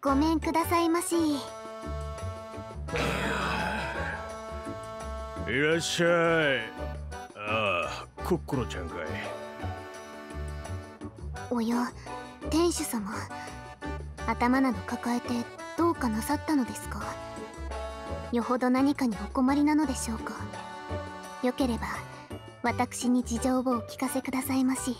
ごめんくださいまし。いらっしゃい。ああコッコロちゃんかい。おや店主様。頭など抱えてどうかなさったのですか？よほど何かにお困りなのでしょうか？よければ私に事情をお聞かせくださいまし。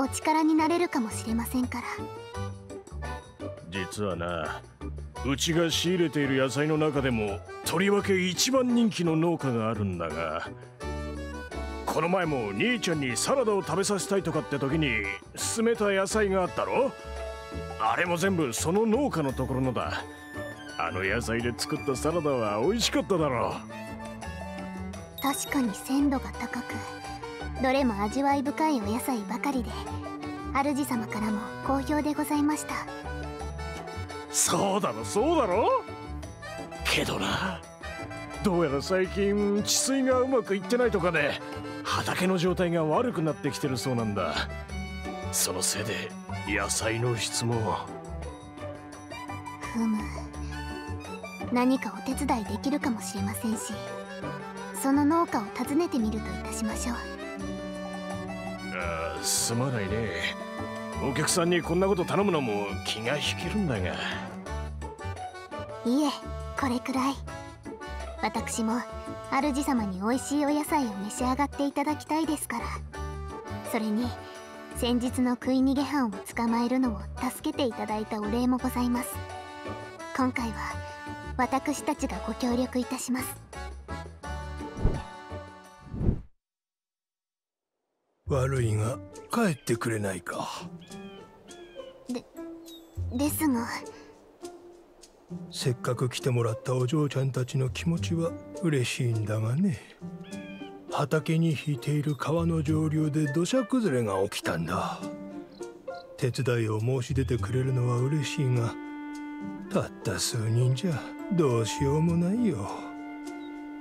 お力になれるかもしれませんから実はなうちが仕入れている野菜の中でもとりわけ一番人気の農家があるんだがこの前も兄ちゃんにサラダを食べさせたいとかって時に勧めた野菜があったろ？あれも全部その農家のところのだ。あの野菜で作ったサラダは美味しかっただろう。確かに鮮度が高くどれも味わい深いお野菜ばかりで主様からも好評でございました。そうだろそうだろ？けどなどうやら最近治水がうまくいってないとかで畑の状態が悪くなってきてるそうなんだ。そのせいで野菜の質も。ふむ。何かお手伝いできるかもしれませんし。その農家を訪ねてみるといたしましょう。ああすまないねお客さんにこんなこと頼むのも気が引けるんだが。いえこれくらい。私も主様に美味しいお野菜を召し上がっていただきたいですから。それに先日の食い逃げ犯を捕まえるのを助けていただいたお礼もございます。今回は私たちがご協力いたします。悪いが帰ってくれないか。でですが。せっかく来てもらったお嬢ちゃんたちの気持ちは嬉しいんだがね。畑に引いている川の上流で土砂崩れが起きたんだ。手伝いを申し出てくれるのは嬉しいがたった数人じゃどうしようもないよ。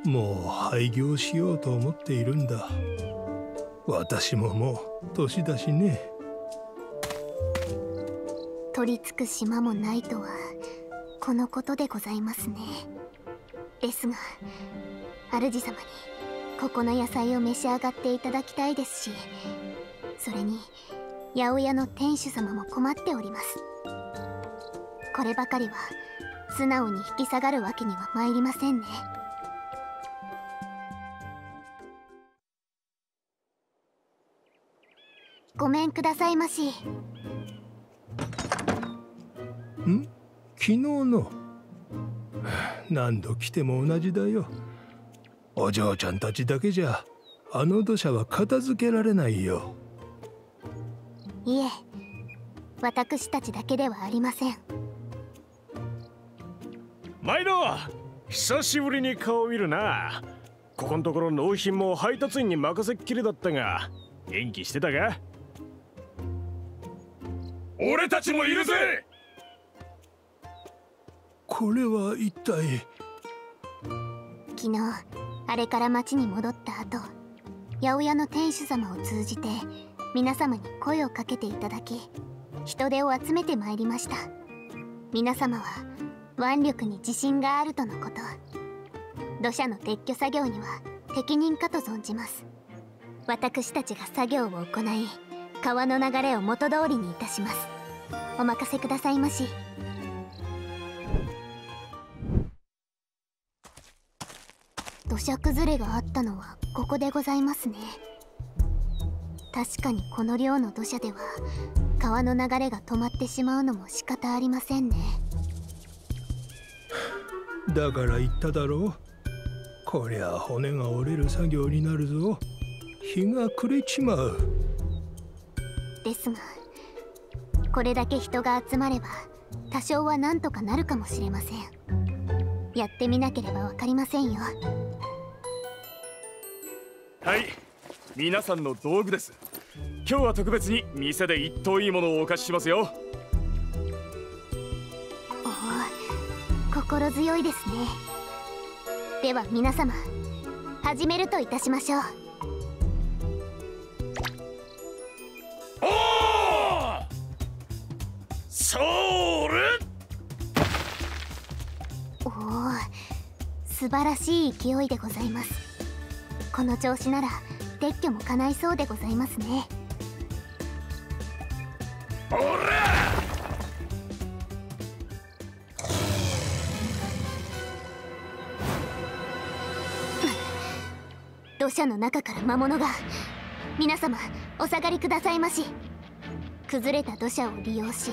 もう廃業しようと思っているんだ。私ももう年だしね。取りつく島もないとはこのことでございますね。ですが主様にここの野菜を召し上がっていただきたいですしそれに八百屋の店主様も困っております。こればかりは素直に引き下がるわけには参りませんね。ごめんくださいまし。ん？昨日の？何度来ても同じだよ。お嬢ちゃんたちだけじゃあの土砂は片付けられないよ。いえ私たちだけではありません。毎度久しぶりに顔を見るな。ここのところ納品も配達員に任せっきりだったが元気してたか？俺たちもいるぜ！これは一体？昨日あれから町に戻った後八百屋の店主様を通じて皆様に声をかけていただき人手を集めてまいりました。皆様は腕力に自信があるとのこと。土砂の撤去作業には適任かと存じます。私たちが作業を行い川の流れを元通りにいたします。お任せくださいまし。土砂崩れがあったのはここでございますね。確かにこの量の土砂では川の流れが止まってしまうのも仕方ありませんね。だから言っただろう。こりゃ骨が折れる作業になるぞ。日が暮れちまう。ですがこれだけ人が集まれば多少はなんとかなるかもしれません。やってみなければ分かりませんよ。はい皆さんの道具です。今日は特別に店で一等いいものをお貸ししますよ。おお心強いですね。では皆様始めるといたしましょうおお素晴らしい勢いでございます。この調子なら撤去も叶いそうでございますね。おら！土砂の中から魔物が。皆様お下がりくださいまし。崩れた土砂を利用し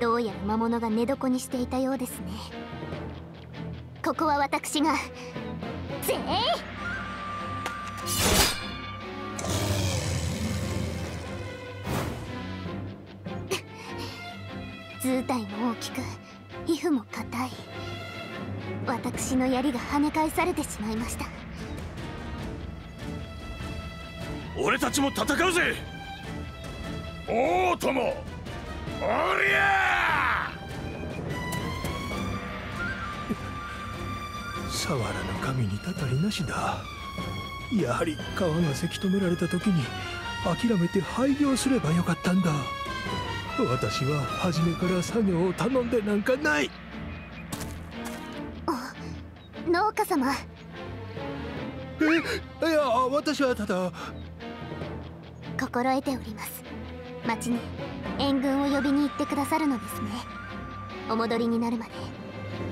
どうやら魔物が寝床にしていたようですね。ここは私が。ぜい図体も大きく皮膚も硬い。私の槍が跳ね返されてしまいました。俺たちも戦うぜ！王友おりゃ触らぬ神にたたりなしだ。やはり川がせき止められた時に諦めて廃業すればよかったんだ。私は初めから作業を頼んでなんかない。農家様。えいや私はただ。心得ております町に援軍を呼びに行ってくださるのですね。お戻りになるまで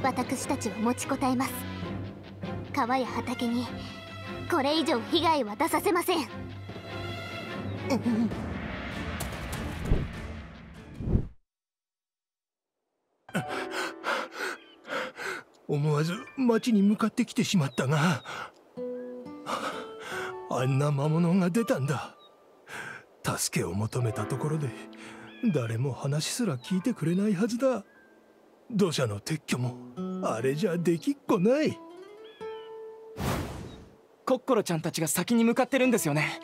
私たちは持ちこたえます。川や畑にこれ以上被害は出させませんうん。思わず町に向かってきてしまったがあんな魔物が出たんだ。助けを求めたところで誰も話すら聞いてくれないはずだ。土砂の撤去もあれじゃできっこない。コッコロちゃんたちが先に向かってるんですよね。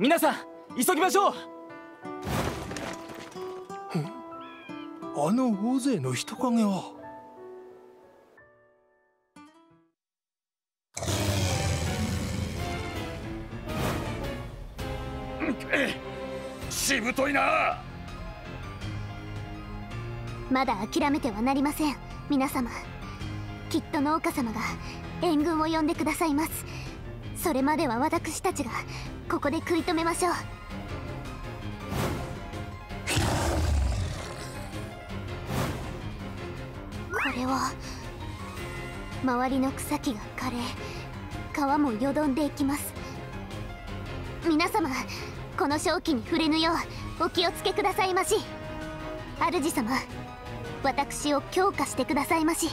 皆さん急ぎましょう。あの大勢の人影は？しぶといな。まだ諦めてはなりません。皆様。きっと農家様が援軍を呼んでくださいます。それまでは私たちがここで食い止めましょう。これは周りの草木が枯れ川もよどんでいきます。皆様この正気に触れぬようお気をつけくださいまし。主様私を強化してくださいまし。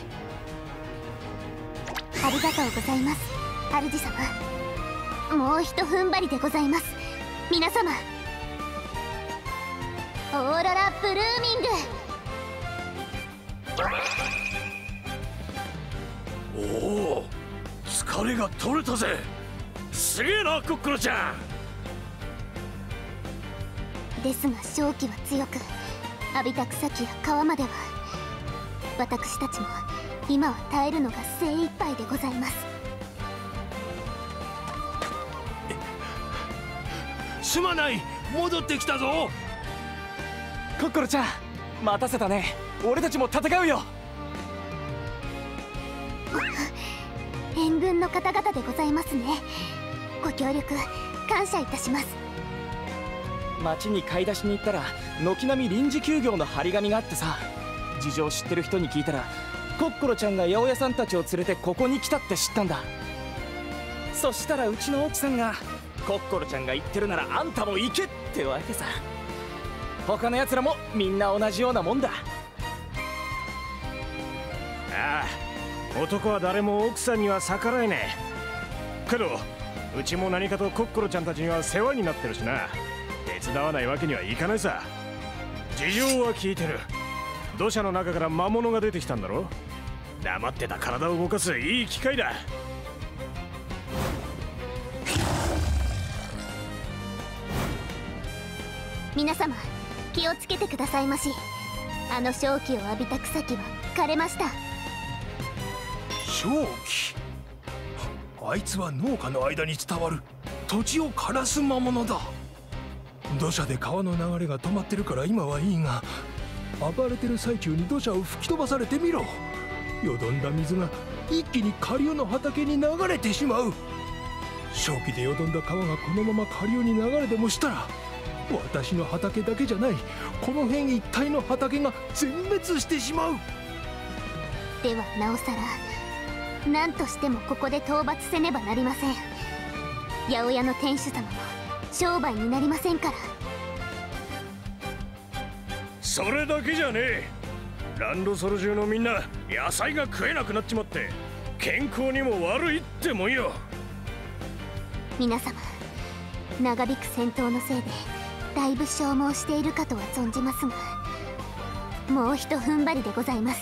ありがとうございます。主様もうひと踏ん張りでございます。皆様オーロラブルーミおお疲れが取れたぜ。すげえなコックロちゃん。ですが正気は強く浴びた草木や川までは。私たちも今は耐えるのが精一杯でございます。すまない。戻ってきたぞ。コッコロちゃん待たせたね。俺たちも戦うよ。援軍の方々でございますね。ご協力感謝いたします町に買い出しに行ったら軒並み臨時休業の張り紙があってさ。事情知ってる人に聞いたらコッコロちゃんが八百屋さんたちを連れてここに来たって知ったんだ。そしたらうちの奥さんがコッコロちゃんが言ってるならあんたも行けってわけさ。他の奴らもみんな同じようなもんだ。ああ男は誰も奥さんには逆らえねえ。けどうちも何かとコッコロちゃんたちには世話になってるしな。手伝わないわけにはいかないさ。事情は聞いてる。土砂の中から魔物が出てきたんだろ。黙ってた体を動かすいい機会だ。皆様気をつけてくださいまし。あの正気を浴びた草木は枯れました。正気？あいつは農家の間に伝わる土地を枯らす魔物だ土砂で川の流れが止まってるから今はいいが暴れてる最中に土砂を吹き飛ばされてみろ。よどんだ水が一気に下流の畑に流れてしまう。正気でよどんだ川がこのまま下流に流れでもしたら私の畑だけじゃないこの辺一帯の畑が全滅してしまう。ではなおさら何としてもここで討伐せねばなりません。八百屋の店主様も商売になりませんから。それだけじゃねえ。ランドソル中のみんな野菜が食えなくなっちまって健康にも悪いってもんよ。皆様長引く戦闘のせいでだいぶ消耗しているかとは存じますがもうひと踏ん張りでございます。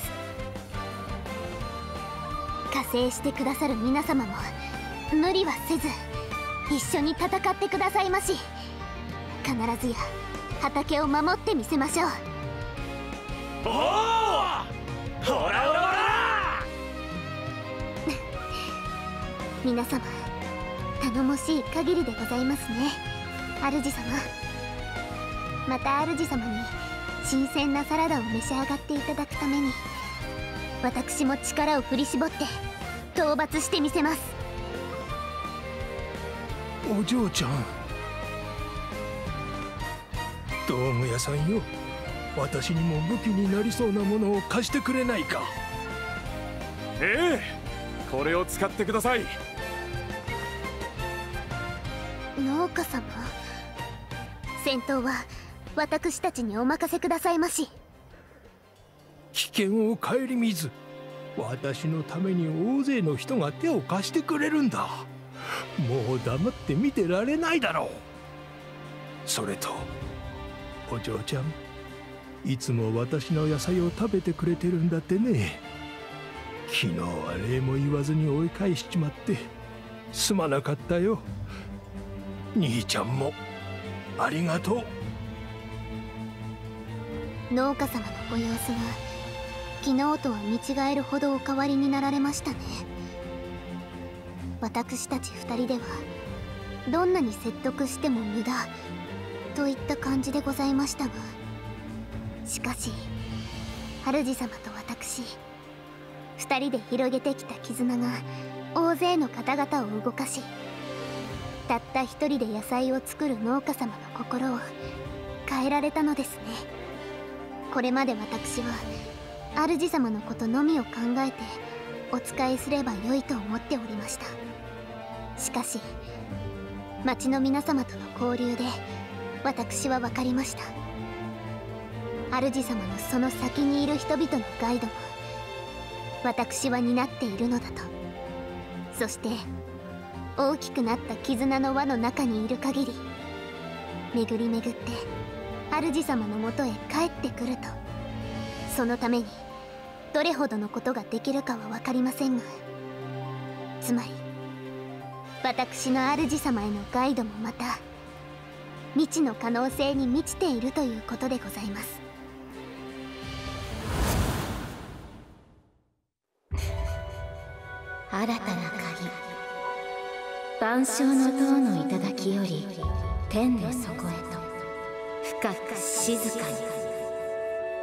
加勢してくださる皆様も無理はせず一緒に戦ってくださいまし。必ずや畑を守ってみせましょう。おおほらほらほら。皆様頼もしい限りでございますね。主様。また主様に新鮮なサラダを召し上がっていただくために私も力を振り絞って討伐してみせますお嬢ちゃん。道具屋さんよ。私にも武器になりそうなものを貸してくれないか。ええこれを使ってください。農家様戦闘は私たちにお任せくださいまし。危険を顧みず私のために大勢の人が手を貸してくれるんだもう黙って見てられないだろう。それとお嬢ちゃんいつも私の野菜を食べてくれてるんだってね。昨日は礼も言わずに追い返しちまってすまなかったよ。兄ちゃんもありがとう。農家様のご様子が昨日とは見違えるほどお変わりになられましたね。私たち二人ではどんなに説得しても無駄といった感じでございましたがしかし主様と私二人で広げてきた絆が大勢の方々を動かしたった一人で野菜を作る農家様の心を変えられたのですね。これまで私は主様のことのみを考えてお仕えすればよいと思っておりました。しかし町の皆様との交流で私は分かりました。主様のその先にいる人々のガイドも私は担っているのだと。そして大きくなった絆の輪の中にいる限り巡り巡って主様のもとへ帰ってくると。そのためにどれほどのことができるかは分かりませんがつまり私の主様へのガイドもまた未知の可能性に満ちているということでございます。新たな鍵。万象の塔の頂より天の底へと深く静かに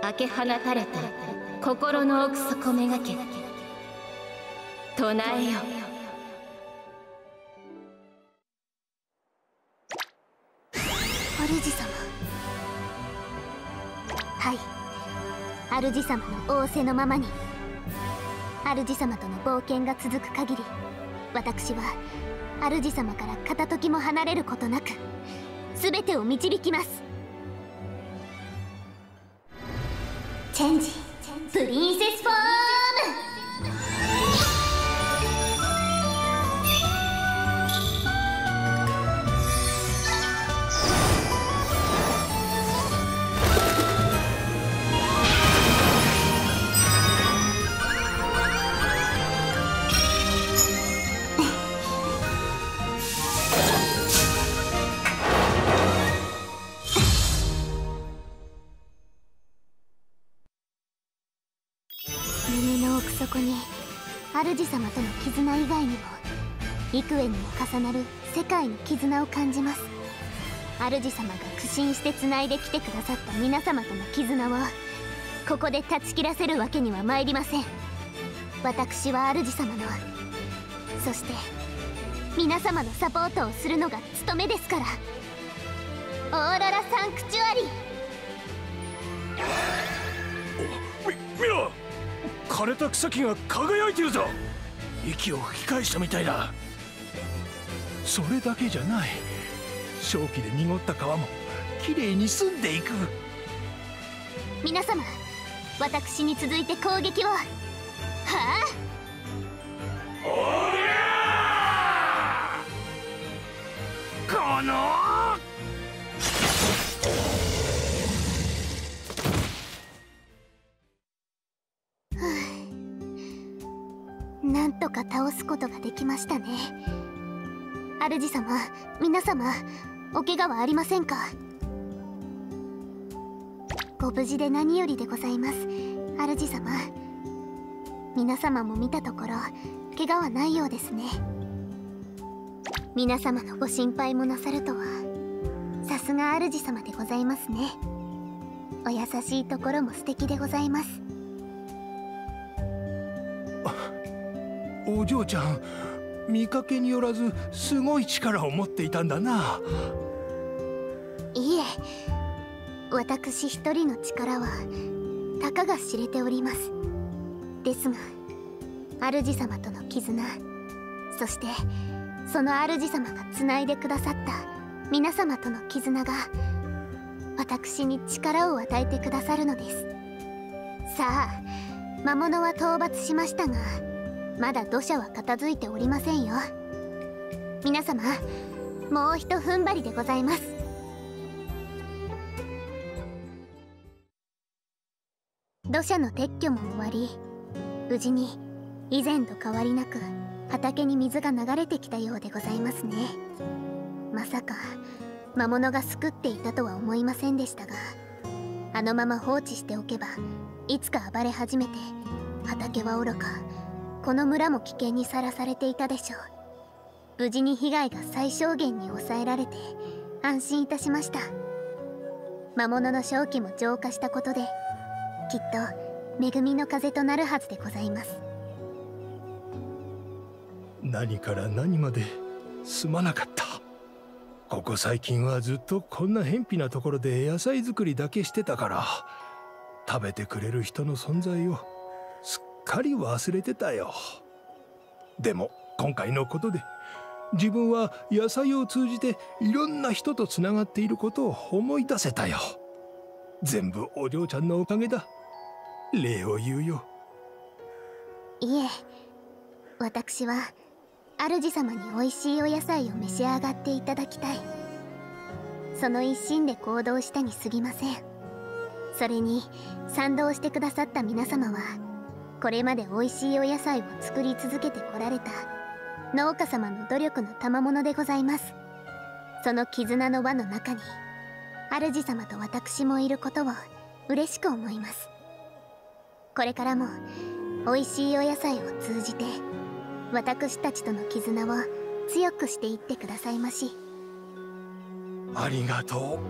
開け放たれた心の奥底めがけ唱えよ。主様。はい。主様の仰せのままに。主様との冒険が続く限り私は主様から片時も離れることなく全てを導きます。チェンジ。プリンセスフォー。主様との絆以外にも幾重にも重なる世界の絆を感じます。主様が苦心してつないできてくださった皆様との絆をここで断ち切らせるわけには参りません。私は主様のそして皆様のサポートをするのが務めですから。オーロラサンクチュアリー。み見ろ枯れた草木が輝いてるぞ。息を吹き返したみたいだ。それだけじゃない。正気で濁った川もきれいに澄んでいく。皆様私に続いて攻撃を。はあ？このなんとか倒すことができましたね。主様皆様お怪我はありませんか？ご無事で何よりでございます。主様皆様も見たところ怪我はないようですね。皆様のご心配もなさるとはさすが主様でございますね。お優しいところも素敵でございます。お嬢ちゃん見かけによらずすごい力を持っていたんだな。いいえ私一人の力はたかが知れております。ですが主様との絆そしてその主様がつないでくださった皆様との絆が私に力を与えてくださるのですさあ魔物は討伐しましたがまだ土砂は片付いておりませんよ。皆様もうひと踏ん張りでございます。土砂の撤去も終わり無事に以前と変わりなく畑に水が流れてきたようでございますね。まさか魔物が救っていたとは思いませんでしたがあのまま放置しておけばいつか暴れ始めて畑はおろか。この村も危険にさらされていたでしょう。無事に被害が最小限に抑えられて安心いたしました。魔物の正気も浄化したことできっと恵みの風となるはずでございます。何から何まですまなかった。ここ最近はずっとこんな偏僻なところで野菜作りだけしてたから食べてくれる人の存在をかり忘れてたよ。でも今回のことで自分は野菜を通じていろんな人とつながっていることを思い出せたよ。全部お嬢ちゃんのおかげだ。礼を言うよ。いえ私は主様に美味しいお野菜を召し上がっていただきたい。その一心で行動したに過ぎません。それに賛同してくださった皆様はこれまで美味しいお野菜を作り続けてこられた農家様の努力の賜物でございます。その絆の輪の中に主様と私もいることを嬉しく思います。これからも美味しいお野菜を通じて私たちとの絆を強くしていってくださいまし。ありがと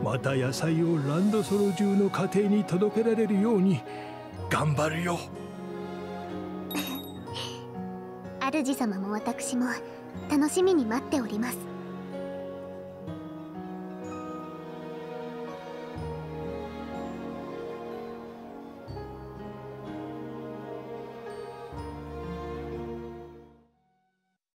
う。また野菜をランドソロ中の家庭に届けられるように頑張るよ。主様も私も楽しみに待っております。